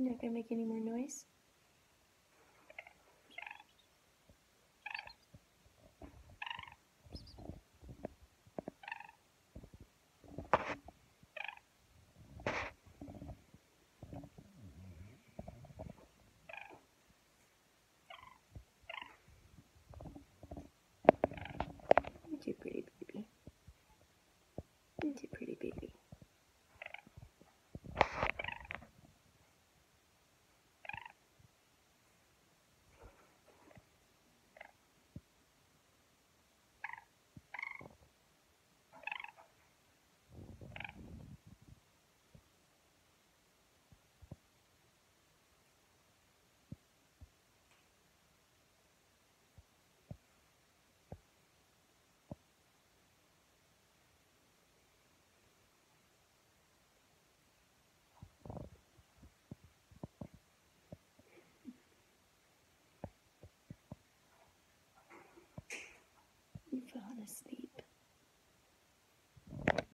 You're not gonna make any more noise? Too pretty, baby. You're too pretty, baby. Asleep.